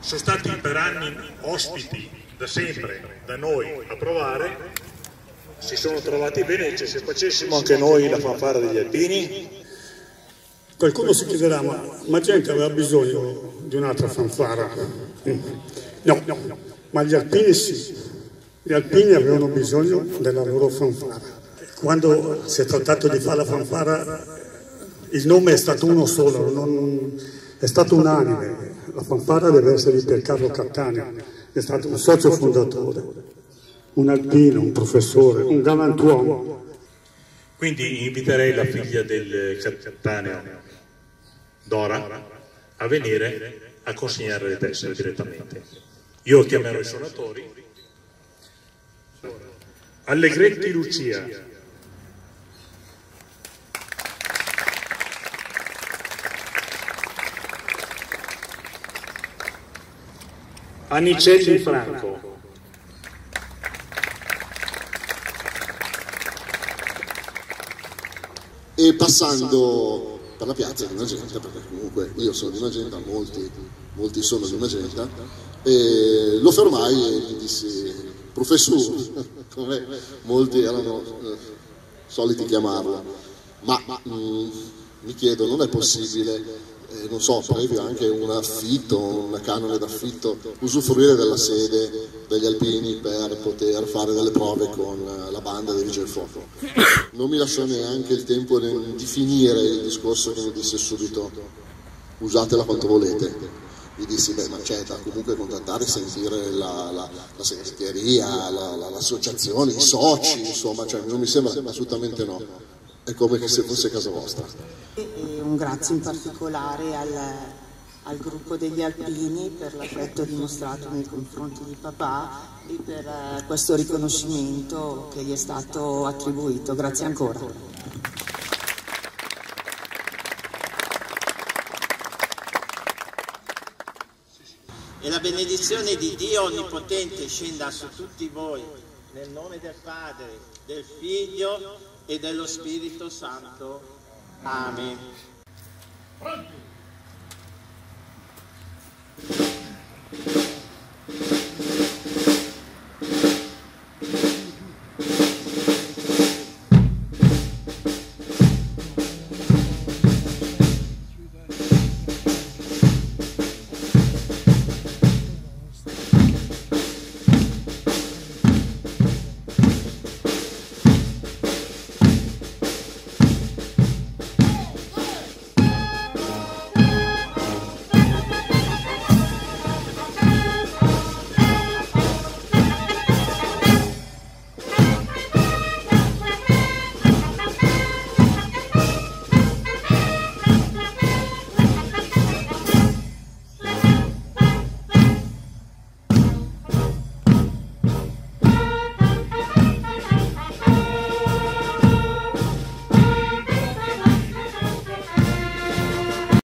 sono stati per anni ospiti da sempre da noi a provare, si sono trovati bene, cioè se facessimo anche noi la fanfara degli alpini. Qualcuno si chiederà, ma, ma gente aveva bisogno di un'altra fanfara? No, ma gli alpini sì, gli alpini avevano bisogno della loro fanfara. Quando si è trattato di fare la fanfara, il nome è stato uno solo, non, è stato unanime. La fanfara deve essere di Piercarlo Cattaneo, è stato un socio fondatore, un alpino, un professore, un galantuomo. Quindi inviterei la figlia del Cattaneo, Dora, a venire a consegnare le tessere direttamente. Io chiamerò i suonatori. Allegretti Lucia. Anicelli Franco. E passando per la piazza di Magenta, perché comunque io sono di Magenta, molti, molti sono di Magenta, e lo fermai e gli dissi, professore, come molti erano eh, soliti chiamarlo, ma, ma mh, mi chiedo, non è possibile eh, non so, previo anche un affitto, una canone d'affitto, usufruire della sede degli alpini per poter fare delle prove con la banda dei Vigili del Fuoco. Non mi lasciò neanche il tempo di finire il discorso che mi disse subito usatela quanto volete. Gli dissi, beh, ma c'è da comunque contattare, sentire la, la, la segreteria, la, l'associazione, i soci, insomma, cioè, non mi sembra assolutamente no. È come se fosse casa vostra. E un grazie in particolare al, al gruppo degli alpini per l'affetto dimostrato nei confronti di papà e per uh, questo riconoscimento che gli è stato attribuito. Grazie ancora. E la benedizione di Dio Onnipotente scenda su tutti voi, nel nome del Padre, del Figlio e dello Spirito Santo. Amen.